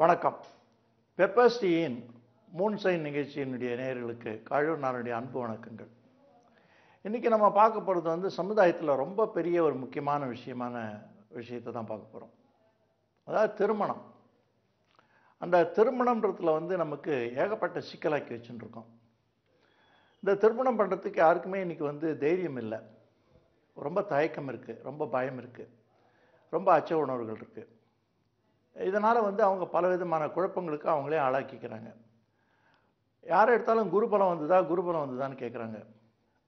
வணக்கம். பெப்பர்ஸ் டீயின் மூன்சைன் நிகழ்ச்சியினுடைய நேர்களுக்கு காழூர் அன்பு வணக்கங்கள். இன்றைக்கி நம்ம பார்க்க போகிறது வந்து சமுதாயத்தில் ரொம்ப பெரிய ஒரு முக்கியமான விஷயமான விஷயத்தை தான் பார்க்க போகிறோம் அதாவது திருமணம். அந்த திருமணன்றத்தில் வந்து நமக்கு ஏகப்பட்ட சிக்கலாக்கி வச்சுட்டு இந்த திருமணம் பண்ணுறதுக்கு யாருக்குமே இன்றைக்கி வந்து தைரியம் இல்லை. ரொம்ப தயக்கம் இருக்குது ரொம்ப பயம் இருக்குது ரொம்ப அச்ச உணர்வுகள் இருக்குது இதனால் வந்து அவங்க பல விதமான குழப்பங்களுக்கு அவங்களே ஆளாக்கிக்கிறாங்க. யாரை எடுத்தாலும் குரு பலம் வந்ததா குரு பலம் வந்ததான்னு கேட்குறாங்க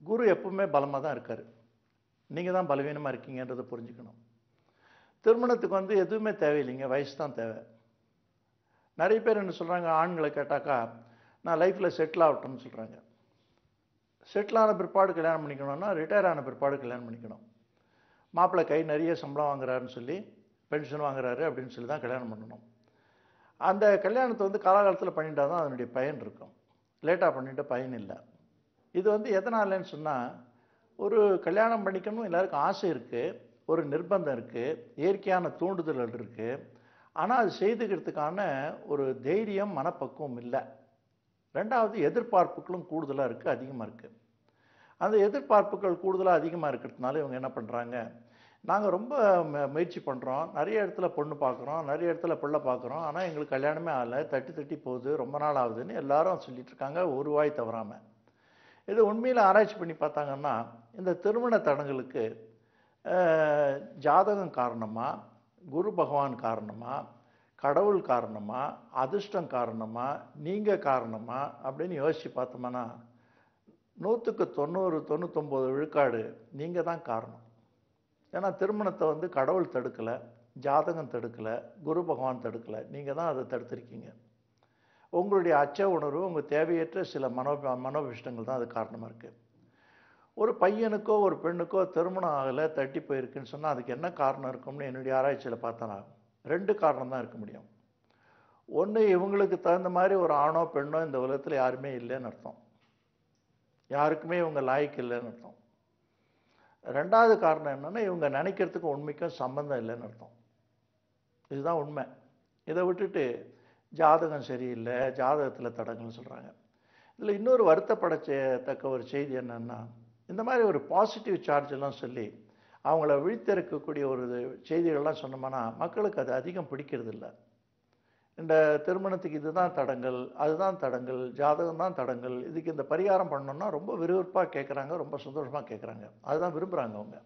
குரு எப்பவுமே பலமாக தான் இருக்கார். நீங்கள் தான் பலவீனமாக இருக்கீங்கன்றதை புரிஞ்சுக்கணும். திருமணத்துக்கு வந்து எதுவுமே தேவையில்லைங்க. வயசு தான் தேவை. நிறைய பேர் என்ன சொல்கிறாங்க ஆண்களை கேட்டாக்கா நான் லைஃப்பில் செட்டில் ஆகட்டும்னு சொல்கிறாங்க செட்டில் ஆன பிற்பாடு கல்யாணம் பண்ணிக்கணும்னா ரிட்டையர் ஆன பிற்பாடு கல்யாணம் பண்ணிக்கணும். மாப்பிள்ளை கை நிறைய சம்பளம் வாங்குறாருன்னு சொல்லி பென்ஷன் வாங்குறாரு அப்படின்னு சொல்லி தான் கல்யாணம் பண்ணணும். அந்த கல்யாணத்தை வந்து காலகாலத்தில் பண்ணிட்டா தான் அதனுடைய பயன் இருக்கும். லேட்டாக பண்ணிட்டு பயன் இல்லை. இது வந்து எதனாலன்னு சொன்னால் ஒரு கல்யாணம் பண்ணிக்கணும் எல்லாருக்கும் ஆசை இருக்குது ஒரு நிர்பந்தம் இருக்குது இயற்கையான தூண்டுதல்கள் இருக்குது ஆனால் அது செய்துக்கிறதுக்கான ஒரு தைரியம் மனப்பக்குவம் இல்லை. ரெண்டாவது எதிர்பார்ப்புகளும் கூடுதலாக இருக்குது அதிகமாக இருக்குது அந்த எதிர்பார்ப்புகள் கூடுதலாக அதிகமாக இருக்கிறதுனால இவங்க என்ன பண்ணுறாங்க நாங்கள் ரொம்ப முயற்சி பண்ணுறோம் நிறைய இடத்துல பொண்ணு பார்க்குறோம் நிறைய இடத்துல பிள்ளை பார்க்குறோம் ஆனால் எங்களுக்கு கல்யாணமே ஆகலை. தட்டி தட்டி போகுது. ரொம்ப நாள் ஆகுதுன்னு எல்லாரும் சொல்லிட்டு இருக்காங்க. ஒரு வாய் தவறாமல் இது உண்மையில் ஆராய்ச்சி பண்ணி பார்த்தாங்கன்னா இந்த திருமண தடங்களுக்கு ஜாதகம் காரணமாக குரு பகவான் காரணமாக கடவுள் காரணமாக அதிர்ஷ்டம் காரணமாக நீங்கள் காரணமாக அப்படின்னு யோசித்து பார்த்தோம்னா நூற்றுக்கு தொண்ணூறு தொண்ணூத்தொம்பது விழுக்காடு நீங்கள் தான் காரணம். ஏன்னா திருமணத்தை வந்து கடவுள் தடுக்கலை ஜாதகம் தடுக்கலை குரு பகவான் தடுக்கலை. நீங்கள் தான் அதை தடுத்திருக்கீங்க. உங்களுடைய அச்ச உணர்வு உங்கள் தேவையற்ற சில மனோ மனோபிஷ்டங்கள் தான் அது காரணமாக இருக்குது ஒரு பையனுக்கோ ஒரு பெண்ணுக்கோ திருமணம் ஆகலை தட்டி போயிருக்குன்னு சொன்னால் அதுக்கு என்ன காரணம் இருக்கும்னு என்னுடைய ஆராய்ச்சியில் பார்த்தனா ரெண்டு காரணம் தான் இருக்க முடியும். ஒன்று இவங்களுக்கு தகுந்த மாதிரி ஒரு ஆணோ பெண்ணோ இந்த உலகத்தில் யாருமே இல்லைன்னு அர்த்தம். யாருக்குமே இவங்க லாய்க்கு இல்லைன்னு அர்த்தம். ரெண்டாவது காரணம் என்னென்னா இவங்க நினைக்கிறதுக்கு உண்மைக்கும் சம்பந்தம் இல்லைன்னு அர்த்தம். இதுதான் உண்மை. இதை விட்டுட்டு ஜாதகம் சரியில்லை ஜாதகத்தில் தடங்கள்னு சொல்கிறாங்க இதில் இன்னொரு வருத்தப்படத்தக்க ஒரு செய்தி என்னென்னா இந்த மாதிரி ஒரு பாசிட்டிவ் சார்ஜ் எல்லாம் சொல்லி அவங்கள விழித்திருக்கக்கூடிய ஒரு செய்திகள்லாம் சொன்னோம்னா மக்களுக்கு அது அதிகம் பிடிக்கிறது இல்லை இந்த திருமணத்துக்கு இதுதான் தடங்கள் அதுதான் தடங்கள் ஜாதகம் தான் தடங்கள் இதுக்கு இந்த பரிகாரம் பண்ணோம்னா ரொம்ப விறுவிறுப்பாக கேட்குறாங்க ரொம்ப சந்தோஷமாக கேட்குறாங்க அதுதான் விரும்புகிறாங்க அவங்க.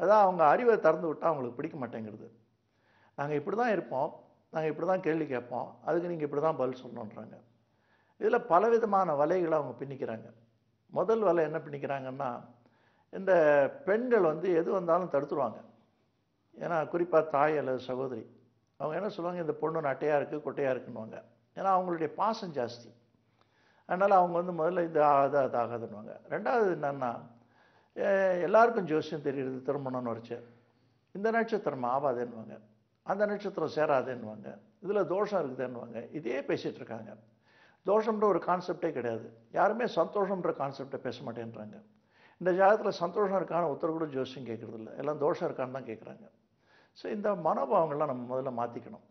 அதான் அவங்க அறிவை திறந்து விட்டால் அவங்களுக்கு பிடிக்க மாட்டேங்கிறது. நாங்கள் இப்படி தான் இருப்போம் நாங்கள் இப்படி தான் கேள்வி கேட்போம் அதுக்கு நீங்கள் இப்படி தான் பதில் சொல்லணுன்றாங்க இதில் பலவிதமான வலைகளை அவங்க பின்னிக்கிறாங்க. முதல் வலை என்ன பின்னிக்கிறாங்கன்னா இந்த பெண்கள் வந்து எது வந்தாலும் தடுத்துருவாங்க. ஏன்னா குறிப்பாக தாய் அல்லது சகோதரி. அவங்க என்ன சொல்லுவாங்க இந்த பொண்ணு நட்டையாக இருக்குது கொட்டையாக இருக்குன்னுவாங்க. ஏன்னா அவங்களுடைய பாசம் ஜாஸ்தி. அதனால் அவங்க வந்து முதல்ல இது ஆகாது அது ஆகாதுன்னுவாங்க. ரெண்டாவது என்னென்னா எல்லாருக்கும் ஜோசியம் தெரியுது திருமணம்னு வச்சு இந்த நட்சத்திரம் ஆகாதுன்னுவாங்க அந்த நட்சத்திரம் சேராதுன்னுவாங்க. இதில் தோஷம் இருக்குதுன்னுவாங்க. இதே பேசிகிட்டு இருக்காங்க. தோஷம்ன்ற ஒரு கான்செப்டே கிடையாது. யாருமே சந்தோஷம்ன்ற கான்செப்டை பேச மாட்டேன்றாங்க. இந்த ஜாதகத்தில் சந்தோஷம் இருக்கான்னு ஒருத்தர் கூட ஜோசியம் கேட்குறதில்ல எல்லாம் தோஷம் இருக்கான்னு தான் கேட்குறாங்க ஸோ இந்த மனோபாவங்கள்லாம் நம்ம முதல்ல மாற்றிக்கணும்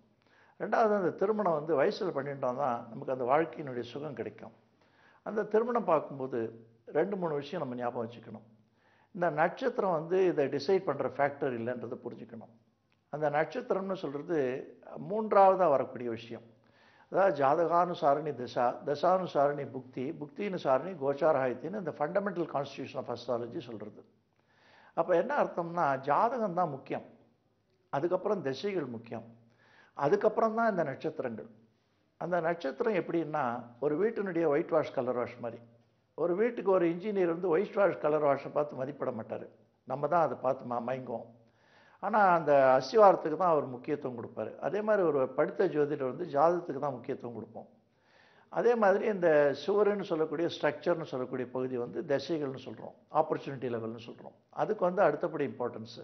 ரெண்டாவது அந்த திருமணம் வந்து வயசில் பண்ணிட்டோம் தான் நமக்கு அந்த வாழ்க்கையினுடைய சுகம் கிடைக்கும். அந்த திருமணம் பார்க்கும்போது ரெண்டு மூணு விஷயம் நம்ம ஞாபகம் வச்சுக்கணும். இந்த நட்சத்திரம் வந்து இதை டிசைட் பண்ணுற ஃபேக்டர் இல்லைன்றதை புரிஞ்சுக்கணும். அந்த நட்சத்திரம்னு சொல்கிறது மூன்றாவதாக வரக்கூடிய விஷயம். அதாவது ஜாதகானுசாரணி திசா தசானுசாரணி புக்தி புக்தினுசாரணி கோச்சாராயத்தின்னு இந்த ஃபண்டமெண்டல் கான்ஸ்டியூஷன் ஆஃப் அஸ்ட்ராலஜி சொல்கிறது அப்போ என்ன அர்த்தம்னா ஜாதகம் தான் முக்கியம். அதுக்கப்புறம் திசைகள் முக்கியம். அதுக்கப்புறம் தான் இந்த நட்சத்திரங்கள். அந்த நட்சத்திரம் எப்படின்னா ஒரு வீட்டினுடைய ஒயிட் வாஷ் கலர் வாஷ் மாதிரி. ஒரு வீட்டுக்கு ஒரு இன்ஜினியர் வந்து ஒயிட் வாஷ் கலர் வாஷை பார்த்து மதிப்பிட மாட்டார். நம்ம தான் அதை பார்த்து ம மயங்குவோம். ஆனால் அந்த அசிவாரத்துக்கு தான் அவர் முக்கியத்துவம் கொடுப்பாரு. அதே மாதிரி ஒரு படித்த ஜோதிடர் வந்து ஜாதகத்துக்கு தான் முக்கியத்துவம் கொடுப்போம். அதே மாதிரி இந்த சுவருன்னு சொல்லக்கூடிய ஸ்ட்ரக்சர்னு சொல்லக்கூடிய பகுதி வந்து திசைகள்னு சொல்கிறோம் ஆப்பர்ச்சுனிட்டி லெவல்னு சொல்கிறோம் அதுக்கு வந்து அடுத்தபடி இம்பார்ட்டன்ஸு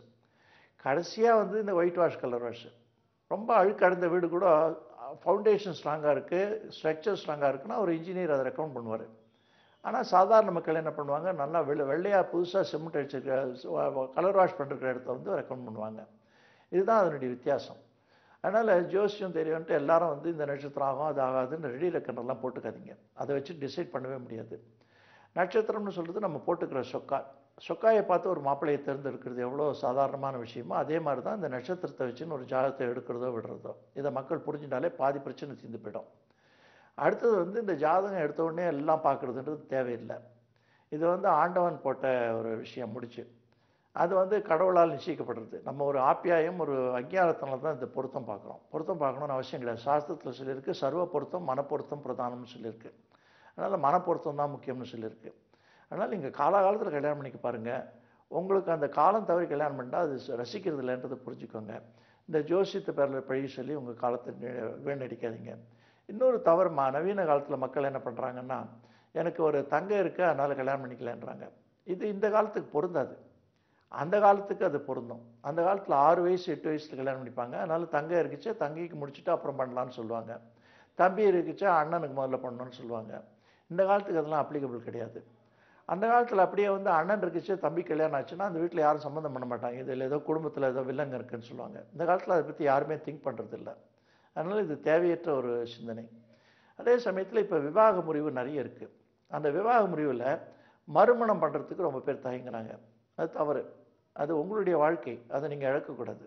கடைசியாக வந்து இந்த ஒயிட் வாஷ் கலர் வாஷ் ரொம்ப அழுக்கடைந்த வீடு கூட ஃபவுண்டேஷன் ஸ்ட்ராங்காக இருக்குது ஸ்ட்ரக்சர் ஸ்ட்ராங்காக இருக்குன்னா ஒரு இன்ஜினியர் அதை ரெக்கமெண்ட் பண்ணுவார். ஆனால் சாதாரண மக்கள் என்ன பண்ணுவாங்க நல்லா வெள்ளை வெள்ளையாக புதுசாக சிமெண்ட் அடிச்சிருக்க கலர் வாஷ் பண்ணிருக்கிற இடத்த வந்து ரெக்கமெண்ட் பண்ணுவாங்க. இதுதான் அதனுடைய வித்தியாசம். அதனால் ஜோசியம் தெரியும்ட்டு எல்லாரும் வந்து இந்த நட்சத்திரம் ஆகும் அது ஆகாதுன்னு ரெடி ரெக்கனெல்லாம் போட்டுக்காதீங்க. அதை வச்சு டிசைட் பண்ணவே முடியாது. நட்சத்திரம்னு சொல்கிறது நம்ம போட்டுக்கிற சொக்கா. சொக்காயை பார்த்து ஒரு மாப்பிள்ளையை தேர்ந்தெடுக்கிறது எவ்வளோ சாதாரணமான விஷயமோ அதே மாதிரி தான் இந்த நட்சத்திரத்தை வச்சுன்னு ஒரு ஜாதகத்தை எடுக்கிறதோ விடுறதோ. இதை மக்கள் புரிஞ்சுட்டாலே பாதி பிரச்சனை தீர்ந்து போயிடும். அடுத்தது வந்து இந்த ஜாதகம் எடுத்த உடனே எல்லாம் பார்க்குறதுன்றது தேவையில்லை. இது வந்து ஆண்டவன் போட்ட ஒரு விஷயம் முடிச்சு. அது வந்து கடவுளால் நிச்சயிக்கப்படுறது. நம்ம ஒரு ஆப்பியாயம் ஒரு அஞ்ஞானத்தினால தான் இந்த பொருத்தம் பார்க்குறோம். பொருத்தம் பார்க்கணும்னு அவசியம் கிடையாது. சாஸ்திரத்தில் சொல்லியிருக்கு சர்வ பொருத்தம் மனப்பொருத்தம் பிரதானம்னு சொல்லியிருக்கு. அதனால் மனப்பொருத்தம் தான் முக்கியம்னு சொல்லியிருக்கு. அதனால் நீங்கள் காலாகாலத்தில் கல்யாணம் பண்ணிக்க பாருங்கள் உங்களுக்கு அந்த காலம் தவறி கல்யாணம் பண்ணிட்டால் அது ரசிக்கிறது இல்லைன்றதை புரிஞ்சுக்கோங்க. இந்த ஜோசியத்தை பேரில் பழி சொல்லி உங்கள் காலத்தை நி- வீணடிக்காதீங்க. இன்னொரு தவறுமா நவீன காலத்தில் மக்கள் என்ன பண்ணுறாங்கன்னா எனக்கு ஒரு தங்க இருக்கு அதனால் கல்யாணம் பண்ணிக்கலன்றாங்க. இது இந்த காலத்துக்கு பொருந்தாது. அந்த காலத்துக்கு அது பொருந்தும். அந்த காலத்தில் ஆறு வயசு எட்டு வயசில் கல்யாணம் பண்ணிப்பாங்க. அதனால் தங்க இருக்குச்சு தங்கிக்கு முடிச்சுட்டு அப்புறம் பண்ணலான்னு சொல்லுவாங்க. தம்பி இருக்குச்சா அண்ணனுக்கு முதல்ல பண்ணணும்னு சொல்லுவாங்க. இந்த காலத்துக்கு அதெல்லாம் அப்ளிகபிள் கிடையாது. அந்த காலத்தில் அப்படியே வந்து அண்ணன் இருக்குச்சு தம்பி கல்யாணம் ஆச்சுன்னா அந்த வீட்டில் யாரும் சம்மந்தம் பண்ண மாட்டாங்க. இதில் ஏதோ குடும்பத்தில் ஏதோ வில்லங்க இருக்குன்னு சொல்லுவாங்க. இந்த காலத்தில் அதை பற்றி யாருமே திங்க் பண்ணுறதில்ல அதனால் இது தேவையற்ற ஒரு சிந்தனை. அதே சமயத்தில் இப்போ விவாக முறிவு நிறைய இருக்குது அந்த விவாக முறிவில் மறுமணம் பண்ணுறதுக்கு ரொம்ப பேர் தயங்குறாங்க. அது தவறு. அது உங்களுடைய வாழ்க்கை. அதை நீங்கள் இழக்கக்கூடாது.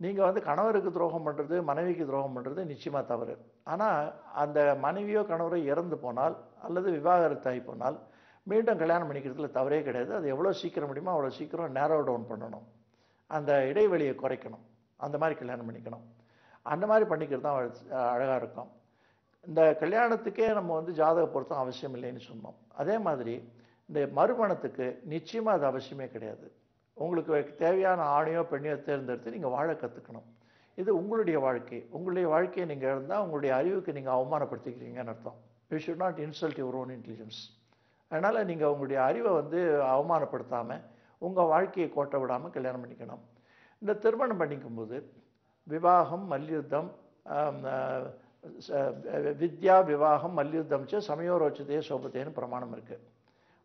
நீங்கள் வந்து கணவருக்கு துரோகம் பண்ணுறது மனைவிக்கு துரோகம் பண்ணுறது நிச்சயமாக தவறு. ஆனால் அந்த மனைவியோ கணவரோ இறந்து போனால் அல்லது விவாகரத்து ஆகி போனால் மீண்டும் கல்யாணம் பண்ணிக்கிறதுல தவறே கிடையாது. அது எவ்வளோ சீக்கிரம் முடியுமோ அவ்வளோ சீக்கிரம் நேரோ டவுன் பண்ணணும். அந்த இடைவெளியை குறைக்கணும். அந்த மாதிரி கல்யாணம் பண்ணிக்கணும். அந்த மாதிரி பண்ணிக்கிறது தான் அழகாக இருக்கும். இந்த கல்யாணத்துக்கே நம்ம வந்து ஜாதக பொருத்தம் அவசியம் இல்லைன்னு சொன்னோம். அதே மாதிரி இந்த மறுமணத்துக்கு நிச்சயமாக அது அவசியமே கிடையாது. உங்களுக்கு தேவையான ஆணையோ பெண்ணையோ தேர்ந்தெடுத்து நீங்கள் வாழ கற்றுக்கணும் இது உங்களுடைய வாழ்க்கை. உங்களுடைய வாழ்க்கையை நீங்கள் இழந்தால் உங்களுடைய அறிவுக்கு நீங்கள் அவமானப்படுத்திக்கிறீங்கன்னு அர்த்தம். You should not insult your own intelligence அதனால் நீங்கள் உங்களுடைய அறிவை வந்து அவமானப்படுத்தாமல் உங்கள் வாழ்க்கையை கோட்டை விடாமல் கல்யாணம் பண்ணிக்கணும். இந்த திருமணம் பண்ணிக்கும்போது விவாகம் மல்யுத்தம் வித்யா விவாகம் மல்யுத்தம் சே சமயோரோச்சதைய சோபத்தைன்னு பிரமாணம் இருக்குது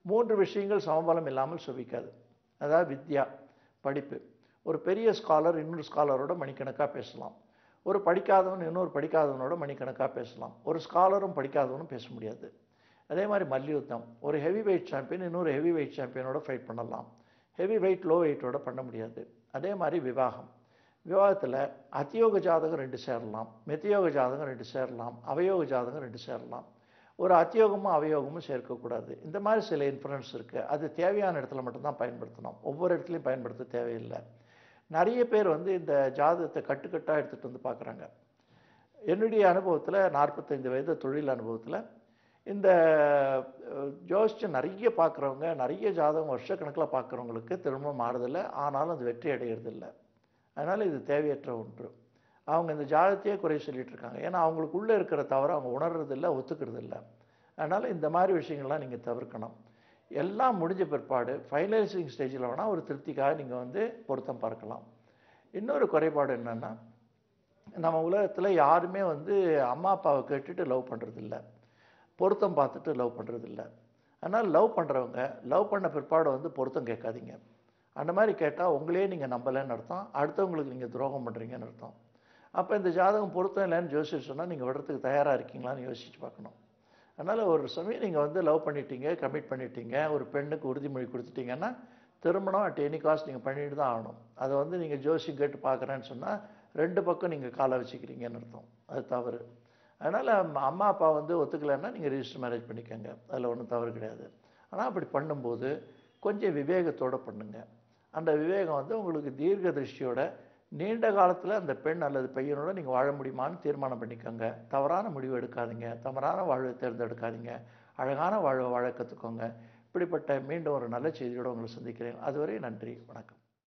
மூன்று விஷயங்கள் சமபலம் இல்லாமல் சுபிக்காது. அதாவது வித்யா படிப்பு. ஒரு பெரிய ஸ்காலர் இன்னொரு ஸ்காலரோட மணிக்கணக்காக பேசலாம். ஒரு படிக்காதவன் இன்னொரு படிக்காதவனோட மணிக்கணக்காக பேசலாம். ஒரு ஸ்காலரும் படிக்காதவனும் பேச முடியாது. அதே மாதிரி மல்யுத்தம். ஒரு ஹெவி வெயிட் சாம்பியன் இன்னொரு ஹெவி வெயிட் சாம்பியனோட ஃபைட் பண்ணலாம். ஹெவி வெயிட் லோ வெயிட்டோட பண்ண முடியாது. அதே மாதிரி விவாகம். விவாகத்தில் அத்தியோக ஜாதகம் ரெண்டு சேரலாம். மெத்தியோக ஜாதகம் ரெண்டு சேரலாம். அவயோக ஜாதகம் ரெண்டு சேரலாம். ஒரு அத்தியோகமும் அவயோகமும் சேர்க்கக்கூடாது. இந்த மாதிரி சில இன்ஃப்ளூயன்ஸ் இருக்குது அது தேவையான இடத்துல மட்டும்தான் பயன்படுத்தணும். ஒவ்வொரு இடத்துலையும் பயன்படுத்த தேவையில்லை. நிறைய பேர் வந்து இந்த ஜாதகத்தை கட்டுக்கட்டாக எடுத்துகிட்டு வந்து பார்க்குறாங்க. என்னுடைய அனுபவத்தில் நாற்பத்தைந்து வயது தொழில் அனுபவத்தில் இந்த அஹ், நிறைய பார்க்குறவங்க நிறைய ஜாதகம் வருஷக்கணக்கில் பார்க்குறவங்களுக்கு திரும்ப மாறுதில்லை. ஆனாலும் அது வெற்றி அடையிறதில்லை. அதனால் இது தேவையற்ற ஒன்று. அவங்க இந்த ஜாதகத்தையே குறை சொல்லிகிட்டு இருக்காங்க ஏன்னா அவங்களுக்குள்ளே இருக்கிற தவிர அவங்க உணர்றதில்ல ஒத்துக்கிறது இல்லை அதனால் இந்த மாதிரி விஷயங்கள்லாம் நீங்கள் தவிர்க்கணும். எல்லாம் முடிஞ்ச பிற்பாடு ஃபைனலைசிங் ஸ்டேஜில் வேணால் ஒரு திருப்திக்காக நீங்கள் வந்து பொருத்தம் பார்க்கலாம். இன்னொரு குறைபாடு என்னென்னா நம்ம உலகத்தில் யாருமே வந்து அம்மா அப்பாவை கேட்டுட்டு லவ் பண்ணுறதில்ல பொருத்தம் பார்த்துட்டு லவ் பண்ணுறதில்ல அதனால் லவ் பண்ணுறவங்க லவ் பண்ண பிற்பாடு வந்து பொருத்தம் கேட்காதீங்க. அந்த மாதிரி கேட்டால் உங்களையே நீங்கள் நம்பலைன்னு அர்த்தம். அடுத்தவங்களுக்கு நீங்கள் துரோகம் பண்ணுறீங்கன்னு அர்த்தம். அப்போ இந்த ஜாதகம் பொருத்தம் இல்லைன்னு ஜோசிச்சு சொன்னால் நீங்கள் விடுறதுக்கு தயாராக இருக்கீங்களான்னு யோசிச்சு பார்க்கணும். அதனால் ஒரு சமயம் நீங்கள் வந்து லவ் பண்ணிட்டீங்க கமிட் பண்ணிட்டீங்க ஒரு பெண்ணுக்கு உறுதிமொழி கொடுத்துட்டீங்கன்னா திருமணம் அட் எனி காஸ்ட் நீங்கள் பண்ணிட்டு தான் ஆகணும். அதை வந்து நீங்கள் ஜோசியம் கேட்டு பார்க்குறேன்னு சொன்னால் ரெண்டு பக்கம் நீங்கள் காலை வச்சுக்கிறீங்கன்னு அர்த்தம். அது தவறு. அதனால் அம்மா அப்பா வந்து ஒத்துக்கலைன்னா நீங்கள் ரிஜிஸ்டர் மேரேஜ் பண்ணிக்கோங்க. அதில் ஒன்றும் தவறு கிடையாது. ஆனால் அப்படி பண்ணும்போது கொஞ்சம் விவேகத்தோடு பண்ணுங்க. அந்த விவேகம் வந்து உங்களுக்கு தீர்க்க திருஷ்டியோட நீண்ட காலத்தில் அந்த பெண் அல்லது பையனோட நீங்கள் வாழ முடியுமான்னு தீர்மானம் பண்ணிக்கோங்க. தவறான முடிவு எடுக்காதீங்க. தவறான வாழ்வை தேர்ந்தெடுக்காதீங்க. அழகான வாழ்வை வாழ கற்றுக்கோங்க இப்படிப்பட்ட மீண்டும் ஒரு நல்ல செய்தியோடு உங்களை சந்திக்கிறேன். அதுவரை நன்றி. வணக்கம்.